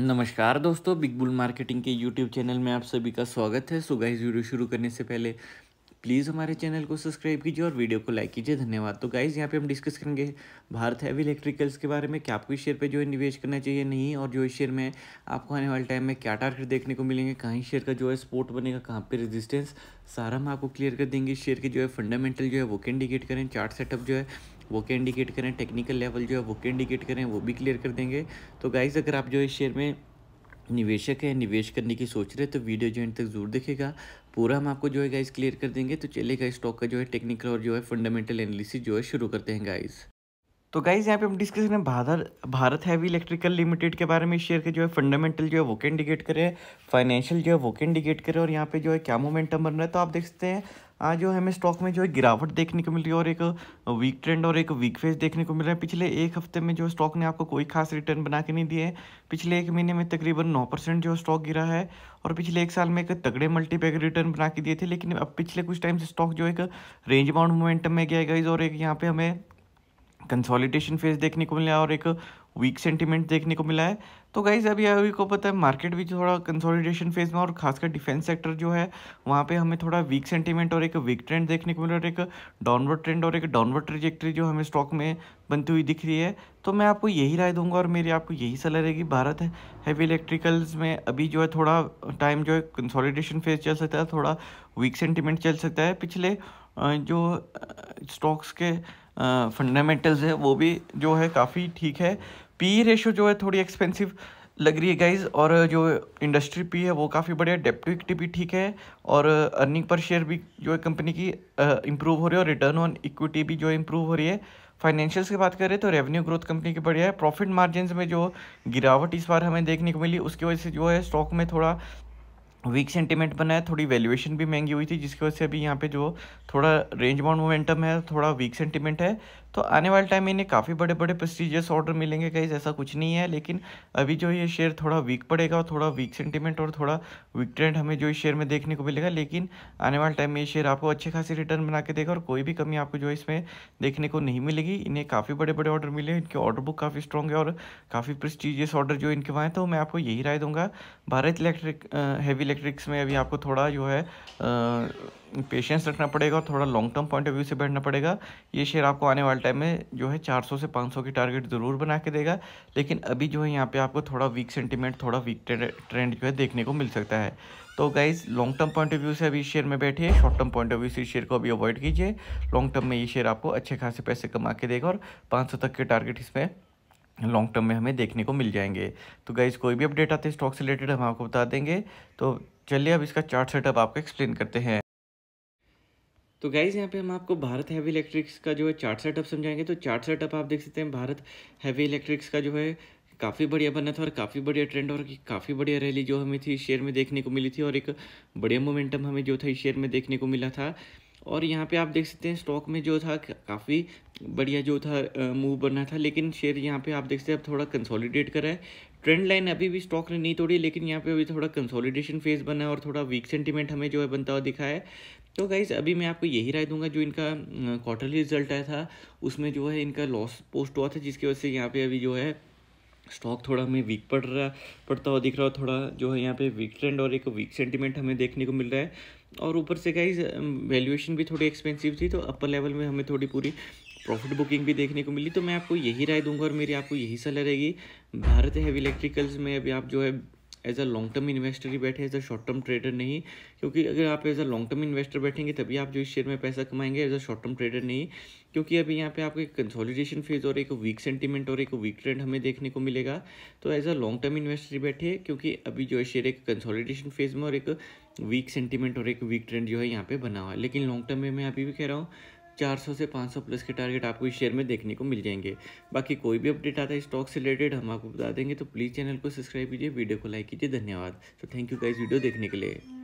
नमस्कार दोस्तों, big bull marketing के यूट्यूब चैनल में आप सभी का स्वागत है। सो गाइस वीडियो शुरू करने से पहले प्लीज़ हमारे चैनल को सब्सक्राइब कीजिए और वीडियो को लाइक कीजिए। धन्यवाद। तो गाइज़ यहाँ पे हम डिस्कस करेंगे भारत हैवी इलेक्ट्रिकल्स के बारे में। क्या आपको इस शेयर पे जो है निवेश करना चाहिए, नहीं? और जो इस शेयर में आपको आने वाले टाइम में क्या टारगेट देखने को मिलेंगे, कहाँ शेयर का जो है सपोर्ट बनेगा, कहाँ पे रेजिस्टेंस सारा हम आपको क्लियर कर देंगे। इस शेयर के जो है फंडामेंटल जो है वो के इंडिकेट करें चार्ट सेटअप जो है वो क्या इंडिकेट करें टेक्निकल लेवल जो है वो क्या इंडिकेट करें, वो भी क्लियर कर देंगे। तो गाइज़ अगर आप जो इस शेयर में निवेशक है, निवेश करने की सोच रहे तो वीडियो जो तक ज़रूर देखेगा। पूरा हम आपको जो है गाइस क्लियर कर देंगे। तो चलेगा स्टॉक का जो है टेक्निकल और जो है फंडामेंटल एनालिसिस जो है शुरू करते हैं गाइस तो गाइज़ यहाँ पे हम डिस्कस करें Bharat Bharat heavy electrical limited के बारे में शेयर के जो है फंडामेंटल जो है वो इंडिकेट करें फाइनेंशियल जो है वो इंडिकेट करें और यहाँ पे जो है क्या मोमेंटम बन रहा है। तो आप देख सकते हैं आज जो हमें स्टॉक में जो है गिरावट देखने को मिल रही है और एक वीक ट्रेंड और एक वीक फेस देखने को मिल रहा है। पिछले एक हफ़्ते में जो स्टॉक ने आपको कोई खास रिटर्न बना के नहीं दिए पिछले एक महीने में तकरीबन नौ परसेंट जो स्टॉक गिरा है और पिछले एक साल में एक तगड़े मल्टीपैक रिटर्न बना के दिए थे, लेकिन अब पिछले कुछ टाइम से स्टॉक जो एक रेंज बाउंड मोमेंटम में गया गाइज़ और एक यहाँ पे हमें कंसोलिडेशन फ़ेज़ देखने को मिला है और एक वीक सेंटीमेंट देखने को मिला है। तो गाइज़ अभी अभी को पता है मार्केट भी थोड़ा कंसोलिडेशन फ़ेज़ में और खासकर डिफेंस सेक्टर जो है वहाँ पे हमें थोड़ा वीक सेंटीमेंट और एक वीक ट्रेंड देखने को मिल रहा है एक डाउनवर्ड ट्रेंड और एक डाउनवर्ड ट्रेजेक्ट्री जो हमें स्टॉक में बनती हुई दिख रही है। तो मैं आपको यही राय दूँगा और मेरी आपको यही सलाह रहेगी भारत है, हैवी इलेक्ट्रिकल्स में अभी जो है थोड़ा टाइम जो है कंसोलिडेशन फ़ेज़ चल सकता है थोड़ा वीक सेंटीमेंट चल सकता है। पिछले जो स्टॉक्स के फंडामेंटल्स है वो भी जो है काफ़ी ठीक है। पी रेशो जो है थोड़ी एक्सपेंसिव लग रही है गाइज़ और जो इंडस्ट्री पी है, वो काफ़ी बढ़िया डेप्ट भी ठीक है और अर्निंग पर शेयर भी जो है कंपनी की इम्प्रूव हो रही है और रिटर्न ऑन इक्विटी भी जो है इम्प्रूव हो रही है. फाइनेंशियल्स की बात करें तो रेवेन्यू ग्रोथ कंपनी की बढ़िया है. प्रॉफिट मार्जिन में जो गिरावट इस बार हमें देखने को मिली, उसकी वजह से जो है स्टॉक में थोड़ा वीक सेंटीमेंट बना है, थोड़ी वैल्यूएशन भी महँगी हुई थी, जिसकी वजह से अभी यहाँ पे जो थोड़ा रेंज बाउंड मोमेंटम है, थोड़ा वीक सेंटीमेंट है। तो आने वाले टाइम में इन्हें काफ़ी बड़े बड़े प्रेस्टिजियस ऑर्डर मिलेंगे कहीं ऐसा कुछ नहीं है। लेकिन अभी जो ये शेयर थोड़ा वीक पड़ेगा, और थोड़ा वीक सेंटीमेंट और थोड़ा वीक ट्रेंड हमें जो इस शेयर में देखने को मिलेगा। लेकिन आने वाले टाइम में ये शेयर आपको अच्छे खासी रिटर्न बना के देगा, और कोई भी कमी आपको जो इसमें देखने को नहीं मिलेगी। इन्हें काफ़ी बड़े बड़े ऑर्डर मिले, इनके ऑर्डर बुक काफ़ी स्ट्रॉन्ग है, और काफ़ी प्रेस्टिजियस ऑर्डर जो इनके वहाँ हैं। तो मैं आपको यही राय दूँगा, भारत इलेक्ट्रिक हैवी इलेक्ट्रिक्स में अभी आपको थोड़ा जो है पेशेंस रखना पड़ेगा और थोड़ा long term point of view से बैठना पड़ेगा। ये शेयर आपको आने वाले टाइम में जो है 400 से 500 की टारगेट ज़रूर बना के देगा। लेकिन अभी जो है यहाँ पे आपको थोड़ा वीक सेंटीमेंट थोड़ा वीक ट्रेंड जो है देखने को मिल सकता है। तो guys long term point of view से अभी शेयर में बैठिए short term point of view से शेयर को अभी अवॉइड कीजिए। लॉन्ग टर्म में ये शेयर आपको अच्छे खासे पैसे कमा के देगा और पाँच तक के टारगेट इसमें लॉन्ग टर्म में हमें देखने को मिल जाएँगे। तो गाइज़ कोई भी अपडेट आते हैं स्टॉक से रिलेटेड हम आपको बता देंगे। तो चलिए अब इसका चार्ट सेटअप आपको एक्सप्लेन करते हैं। तो गाइज़ यहाँ पे हम आपको भारत हैवी इलेक्ट्रिक्स का जो है चार्ट सेटअप समझाएँगे। तो चार्ट सेटअप आप देख सकते हैं, भारत हैवी इलेक्ट्रिक्स का जो है काफ़ी बढ़िया बना था और काफ़ी बढ़िया ट्रेंड और काफ़ी बढ़िया रैली जो हमें थी शेयर में देखने को मिली थी। और एक बढ़िया मोमेंटम हमें जो था, इस शेयर में देखने को मिला था। और यहाँ पे आप देख सकते हैं स्टॉक में जो था काफ़ी बढ़िया जो था मूव बना था, लेकिन शेयर यहाँ पे आप देख सकते हैं अब थोड़ा कंसोलिडेट कर है। ट्रेंड लाइन अभी भी स्टॉक ने नहीं तोड़ी, लेकिन यहाँ पे अभी थोड़ा कंसोलिडेशन फ़ेज़ बना है और थोड़ा वीक सेंटीमेंट हमें जो है बनता हुआ दिखा है। तो गाइज़ अभी मैं आपको यही राय दूँगा जो इनका क्वार्टरली रिज़ल्ट आया था, उसमें जो है इनका लॉस पोस्ट हुआ था, जिसकी वजह से यहाँ पे अभी जो है स्टॉक थोड़ा हमें वीक पड़ रहा, पड़ता हुआ दिख रहा है थोड़ा जो है यहाँ पे वीक ट्रेंड और एक वीक सेंटीमेंट हमें देखने को मिल रहा है। और ऊपर से गाइज़ वैल्यूएशन भी थोड़ी एक्सपेंसिव थी तो अपर लेवल में हमें थोड़ी पूरी प्रॉफिट बुकिंग भी देखने को मिली। तो मैं आपको यही राय दूँगा और मेरी आपको यही सलाह रहेगी। भारत हैवी इलेक्ट्रिकल्स में, अभी आप जो है as a long term investor ही बैठे as a short term trader नहीं। क्योंकि अगर आप as a long term investor बैठेंगे, तभी आप जो इस शेयर में पैसा कमाएँगे as a short term trader नहीं। क्योंकि अभी यहाँ पे आपको एक कंसोलिडेशन फ़ेज़ और एक वीक सेंटीमेंट और एक वीक ट्रेंड हमें देखने को मिलेगा। तो as a long term investor ही बैठे, क्योंकि अभी जो है शेयर एक कंसोलिडेशन फ़ेज़ में और एक वीक सेंटीमेंट और एक वीक ट्रेंड जो है यहाँ पे बना हुआ है। लेकिन लॉन्ग टर्म में मैं अभी भी कह रहा हूँ 400 से 500 प्लस के टारगेट आपको इस शेयर में देखने को मिल जाएँगे। बाकी कोई भी अपडेट आता है स्टॉक से रिलेटेड हम आपको बता देंगे तो प्लीज़ चैनल को सब्सक्राइब कीजिए वीडियो को लाइक कीजिए, धन्यवाद। तो थैंक यू गाइज़ वीडियो देखने के लिए।